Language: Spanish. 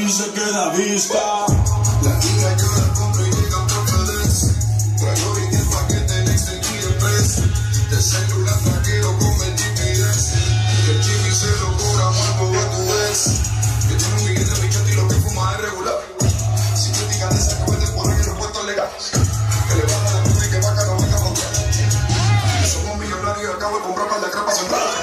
y se queda vista. La niña llora cuando llega otra vez. Traigo bien el paquete en extendido express. De celular flaqueo con mentimidez. Y el Jimmy se lo cura, vuelvo a tu vez. Que tiene un billete brillante y lo que fuma es regular. Si te digan este cohete por el aeropuerto legal. Que le baja la luz y que vaca no venga a Somos millonarios y acabo de comprar para la crapa central.